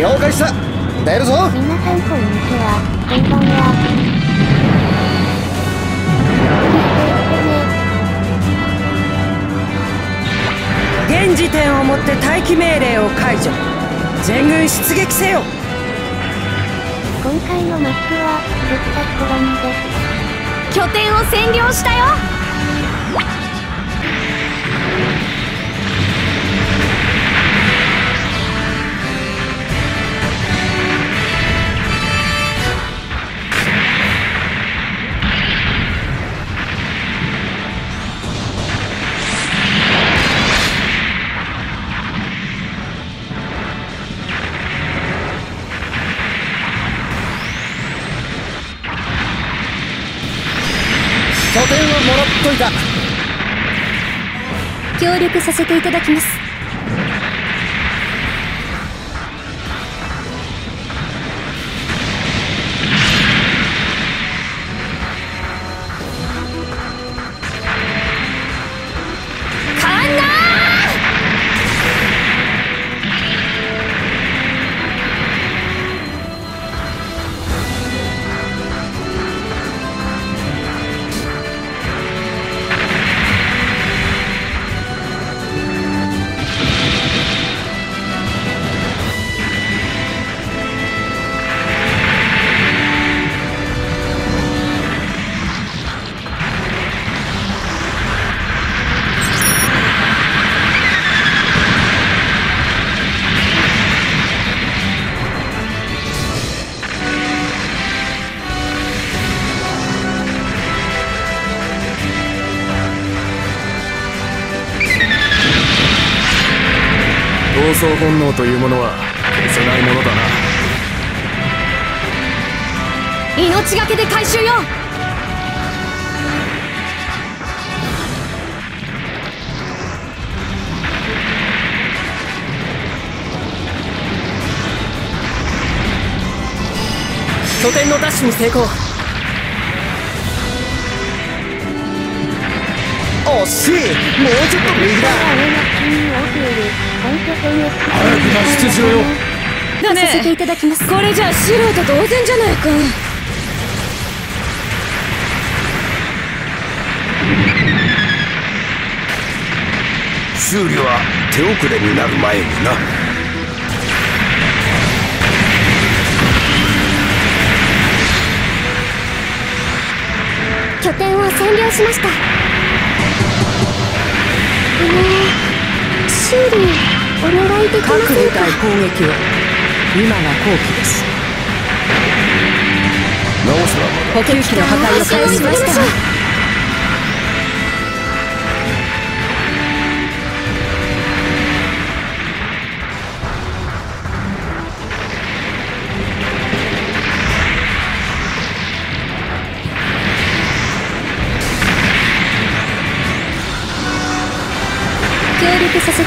了解した。出るぞ。皆さんこんにちはこんばんは現時点をもって待機命令を解除。全軍出撃せよ。今回のマップはスッタコラムです拠点を占領したよ協力させていただきます。闘争本能というものは消せないものだな。命がけで回収よ。拠点のダッシュに成功。惜しい。もうちょっと右だ。早く脱出しろよ。させていただきます。これじゃ素人同然じゃないか。修理は手遅れになる前にな。拠点を占領しました修理お願いできま各せんか？部隊攻撃を。今が後期です。直すはまだ補給機の破壊を開始しました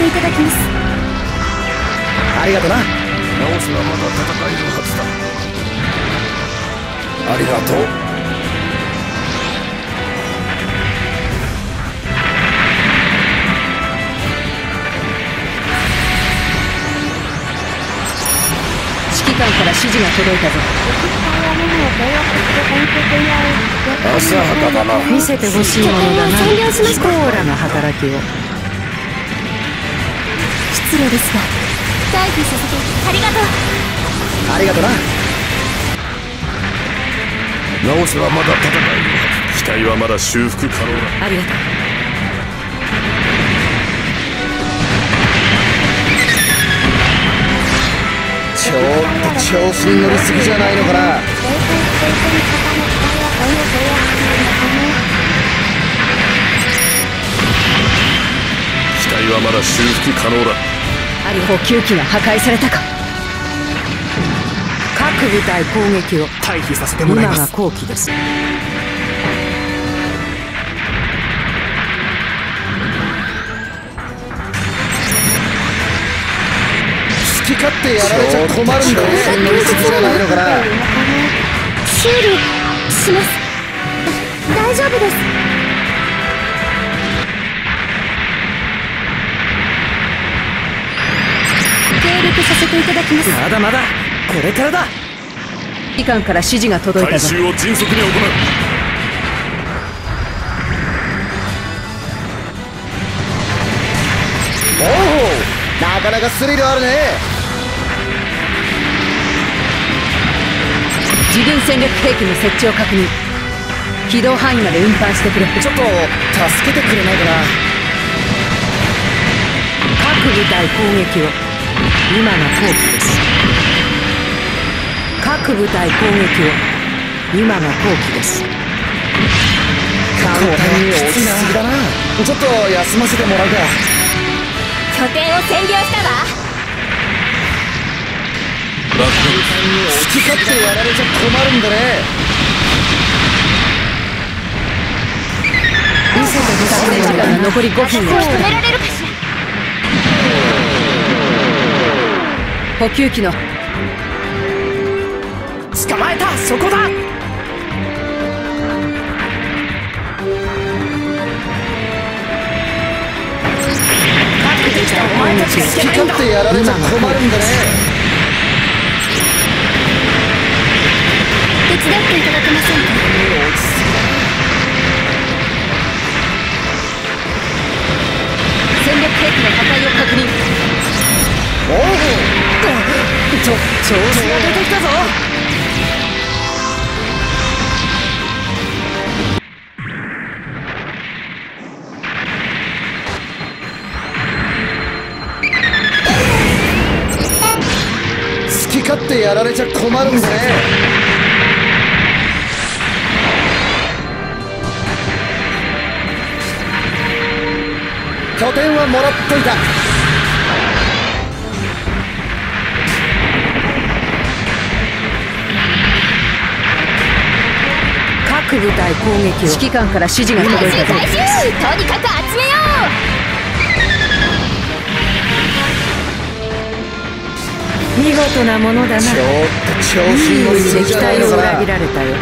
ていただきます。ありがとな。直すはまだ戦えるはずだ。ありがとう。指揮官から指示が届いたぞ。浅はかだな見せてほしいものだなコーラの働きを失礼ですが退避させてありがとう。ありがとな。直すはまだ戦える。機体はまだ修復可能だ。ありがとう。ちょっと調子に乗りすぎじゃないのかな。機体はまだ修復可能だ。あり補給機が破壊されたか。各部隊攻撃を。退避させて今が後期です。好き勝手やられちゃ困るんだよ。調子に乗りすぎじゃないのかな修理します。だ大丈夫ですいただきます。まだまだ。これからだ。機関から指示が届いたぞ。回収を迅速に行う。おおなかなかスリルあるね。自軍戦略兵器の設置を確認。起動範囲まで運搬してくれ。ちょっと助けてくれないかな。各部隊攻撃を今が後期です。各部隊攻撃を。今が後期です。簡単に落ちすぎだな。ちょっと休ませてもらうか。拠点を占領したわ。好き勝手やられちゃ困るんだね。作戦時間が残り5分補給機の。捕まえたそこだ。お前たちがい好きけないんだ。勝手やられちゃ困るんだね。手伝っていただけませんか？戦略兵器の破壊を確認。おおちょ調子が出てきたぞ。好き勝手やられちゃ困るんだね。拠点はもらっといた。部隊攻撃を指揮官から指示が届いたぞ回収とにかく集めよ見事なものだな。ちょっと調子いい乗りすぎ敵じゃない対を裏切られたよう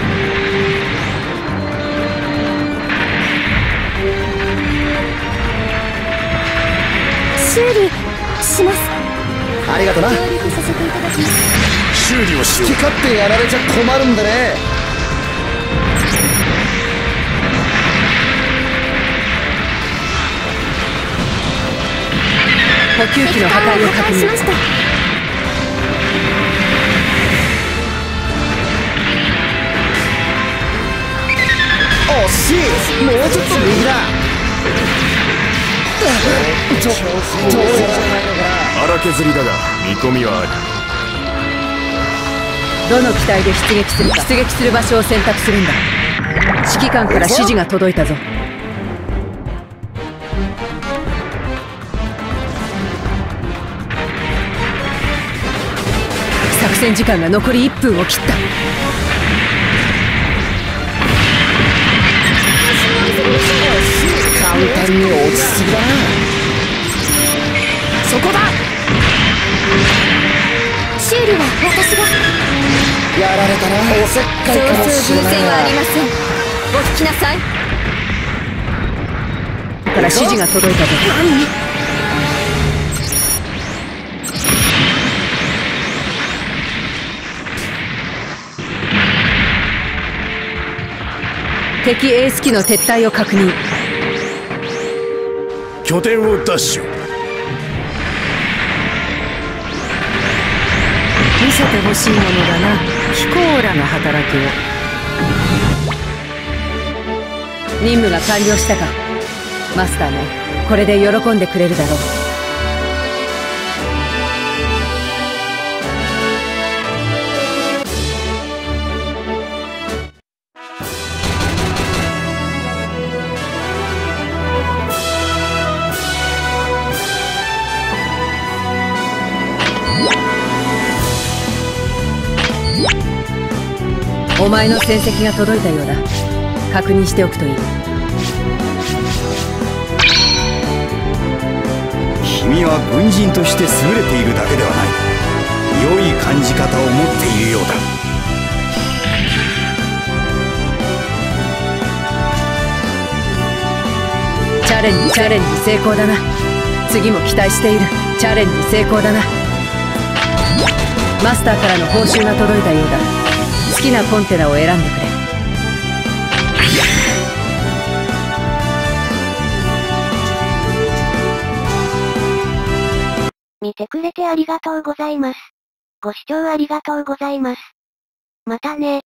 修理しますありがとな協力させていただきます。修理をしよ好き勝手やられちゃ困るんだね補給機の破壊を確認。しました惜しい。もうちょっと右だ。ちょちょ荒削りだが見込みはありどの機体で出撃するか出撃する場所を選択するんだ。指揮官から指示が届いたぞ戦時間が残り1分を切った。簡単に落ちすぎだな。そこだ。修理は私が。やられたな。おせっかいかもしれないはありなません。お引きなさい。から指示が届いたぞ敵エース機の撤退を確認。拠点を奪取見せてほしいものだな。ヒコーラの働きを。任務が完了したか。マスターもこれで喜んでくれるだろうお前の戦績が届いたようだ。確認しておくといい。君は軍人として優れているだけではない。良い感じ方を持っているようだ。チャレンジチャレンジ成功だな。次も期待している。チャレンジ成功だな。マスターからの報酬が届いたようだ好きなコンテナを選んでくれ見てくれてありがとうございます。ご視聴ありがとうございます。またね。